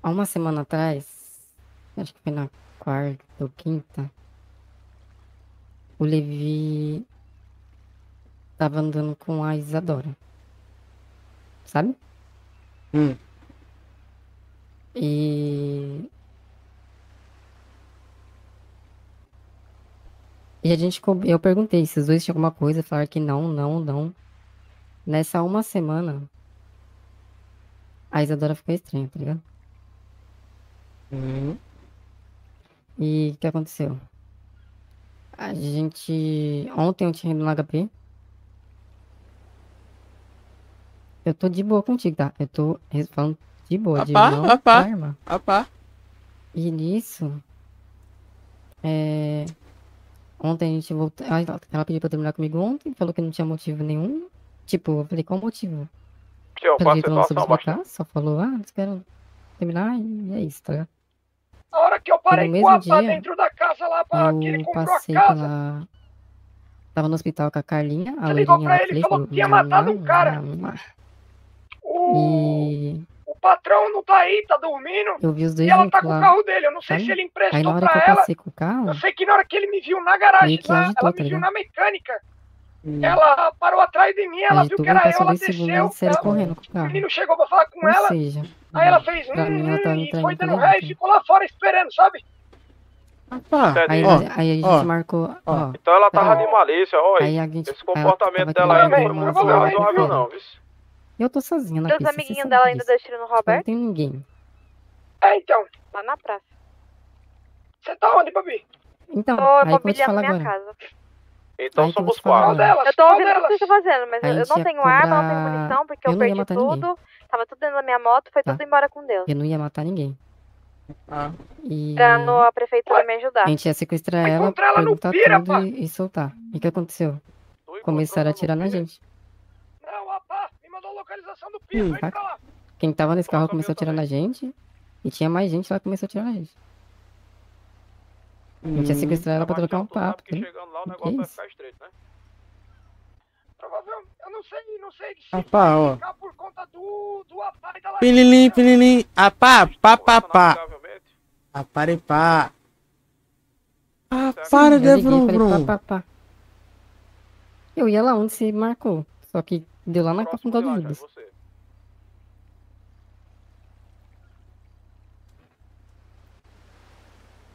Há uma semana atrás, acho que foi na quarta ou quinta, o Levi tava andando com a Isadora. Sabe? Hum. E. E a gente. Eu perguntei se os dois tinham alguma coisa, falaram que não, não, não. Nessa uma semana, a Isadora ficou estranha, tá ligado? Hum. E o que aconteceu? A gente. Ontem eu tinha ido no HP. Eu tô de boa contigo, tá? Eu tô falando de boa, de Apá, não apá. arma. Rapá. E nisso. É. Ontem a gente voltou. Ela ela pediu pra terminar comigo ontem, falou que não tinha motivo nenhum. Tipo, eu falei, qual motivo? A jeito ela não soube situação, bastante? só falou, ah, eles querem terminar e é isso, tá ligado? A hora que eu parei com a dia, dentro da casa lá, pra, que ele Eu comprou a passei casa. pela. Tava no hospital com a Carlinha, a Você ligou pra ele que e falou que tinha "Mua, matado um cara." mua, mua." O, E o patrão não tá aí, tá dormindo. eu vi os dois E ela tá com o carro dele. Eu não sei sabe? se ele Aí emprestou na hora que pra eu ela. com o carro, Eu sei que na hora que ele me viu na garagem que lá, agitou, ela tá me viu na mecânica. Hum. Ela parou atrás de mim, ela viu agitou, que era eu, ela desceu. e saiu ela- correndo com o menino chegou pra falar com Ou ela. seja, Aí ela fez pra mim ela hum, tava e foi dando ré e ficou lá fora esperando, sabe? Rapá. Aí, Ó, aí a gente ó, marcou, ó. Então ela tava de malícia, ó. Aí a gente. Esse ela comportamento dela aí não foi zoada razoável, não, viu? Eu tô sozinha na Os pista, você amiguinhos dela ainda deu tiro no Eu Não Roberto? tem ninguém. É, então. Lá na praça. Você tá onde, Babi? Então, Tô aí que eu vou te mobiliando falar minha agora. casa. Então vou somos quatro. Eu tô ouvindo o que você tá fazendo, mas eu, não tenho arma, não tenho cobrar- munição, porque Eu eu, não ia perdi matar tudo. Tava tudo dentro da minha moto, foi Tá. tudo embora com Deus. Eu não ia matar ninguém. Ah. E Pra no, a prefeitura me ajudar. a gente ia sequestrar Vai ela, ela no perguntar Pira, tudo e, e soltar. E o que aconteceu? Começaram a atirar na gente. Não, a pá me mandou a localização do Pira, Hum, vai pra lá. Quem tava nesse carro Nossa, começou a atirar na gente. E tinha mais gente lá que começou a atirar na gente. A gente ia Hum. sequestrar ela pra trocar um papo. que né? chegando lá o negócio vai isso? ficar estreito, né? Provavelmente, eu não sei, não sei se Rapá, ó. ficar por conta do, do apá e da. Pililim, pililim. Apá, pá, pá, pá. Navegavelmente. Aparepá. Ah, para de brum pá, pá, pá. Eu ia lá onde você marcou. Só que deu lá na Próximo de do você.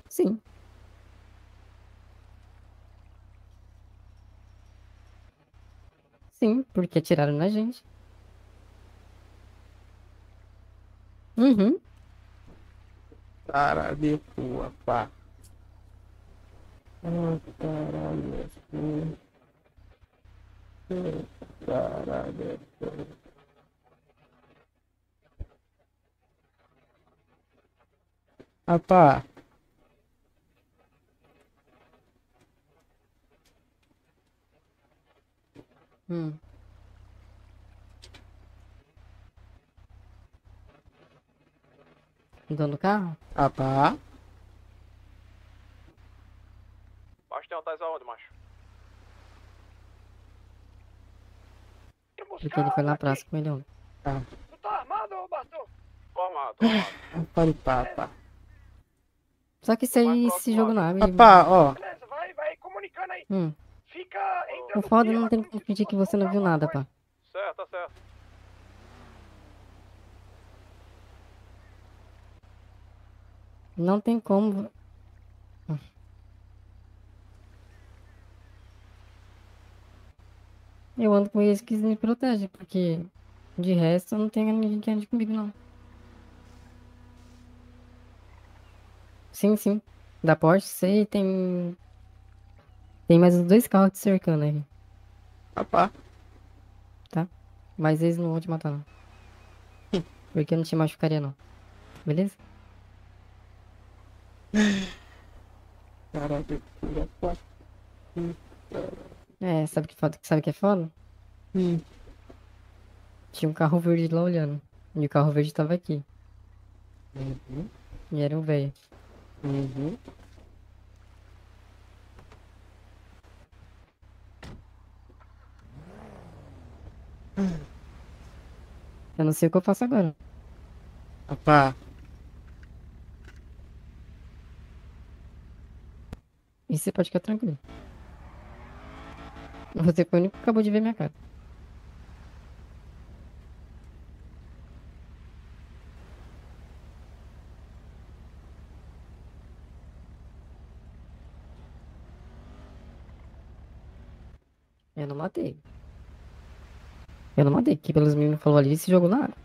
Sim. Sim, porque atiraram na gente. Uhum. Cara de pua, pá. Ah, caralho. Caralho. Rapá. Hum. O dono do carro? Rapá. Bastião, tá aonde, macho? Porque ele foi na praça com ele ontem. Tu tá armado, ô Bartô? Formado, formado. Aparepá, pá. Só que isso aí, esse jogo não abre. Rapá, ó. Beleza, vai, vai comunicando aí. Hum. Fica O entrando foda Pira, não tem como fingir que você não viu nada, pá. Certo, tá certo. Não tem como. Eu ando com eles que me protegem, porque de resto não tem ninguém que ande comigo, não. Sim, sim. Da Porsche, sei, tem. Tem mais uns dois carros te cercando aí. Rapá. Mas eles não vão te matar, não. Porque eu não te machucaria, não. Beleza? Pá. É, sabe que foda, sabe que é foda? Hum. Tinha um carro verde lá olhando. E o carro verde tava aqui. Uhum. E era um velho. Uhum. Eu não sei o que eu faço agora. Rapá, E você pode ficar tranquilo. Você foi o único que acabou de ver minha cara. Eu não matei. Eu não matei, que pelos meninos falou ali, se jogou na água.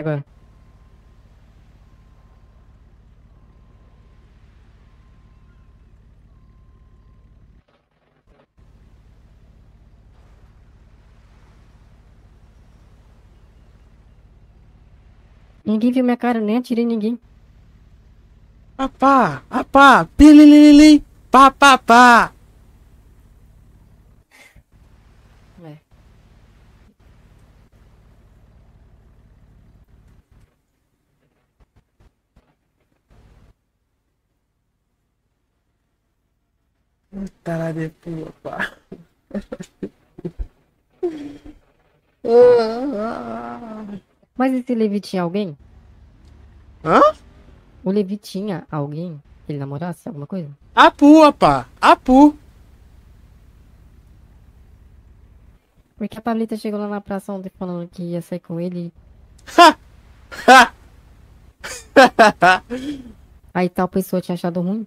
Agora. Ninguém viu minha cara, nem atirei ninguém. rapá, rapá, pililili, pá, pá, pá. É. Cara de pua, pá. Mas esse Levi tinha alguém? Hã? O Levi tinha alguém que ele namorasse, alguma coisa? Apu, rapá, apu. Porque a Pablita chegou lá na praça ontem falando que ia sair com ele. Aí tal pessoa tinha achado ruim.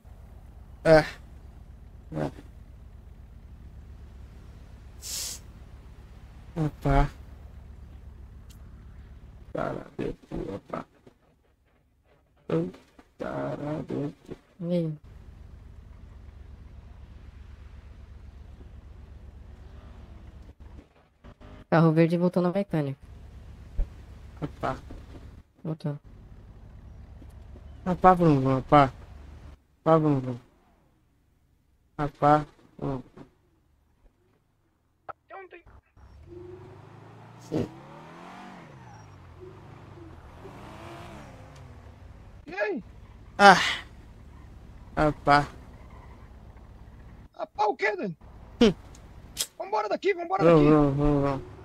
É. É. De pua, pá. Cara de E aí? Carro verde voltou na mecânica. rapá. Voltou. Rapá, vrum, vrum, rapá. Rapá, vrum, vrum. Rapá, vrum. Tem um- tem- Sim. E aí? Ah. Rapá. Rapaz, o quê, Dan? Vambora daqui, vambora Vrum, daqui.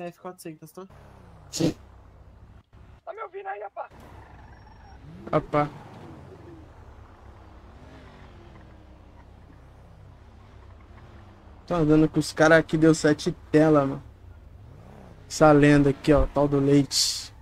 BF400, tá? Tá me ouvindo aí, rapaz? Rapá. Tô andando com os caras aqui, deu sete tela, mano. Essa lenda aqui, ó, tal do leite.